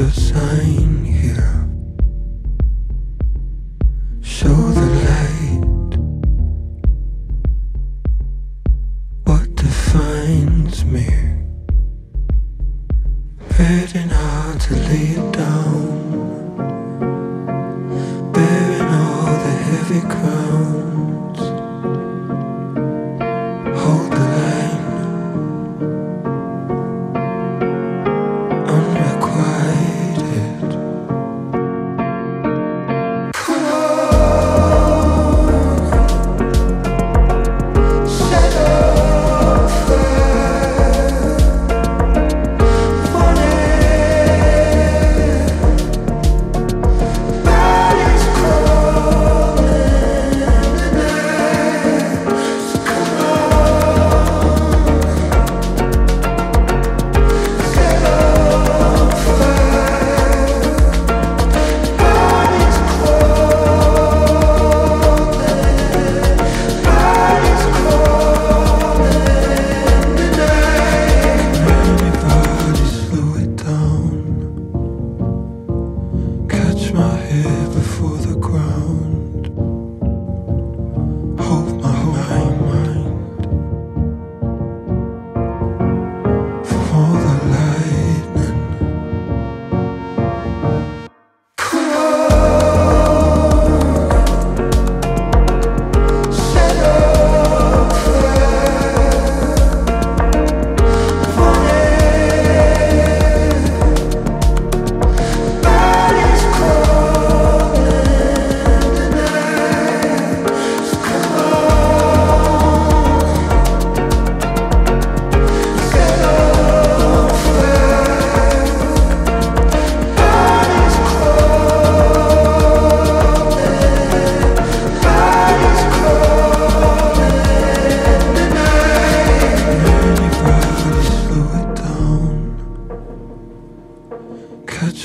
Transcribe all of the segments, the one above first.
your sign here. Show the light. What defines me? Hard to lay it down. Bearing all the heavy.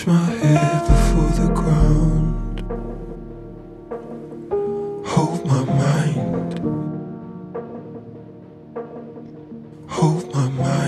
My head before the ground. Hold my mind. Hold my mind.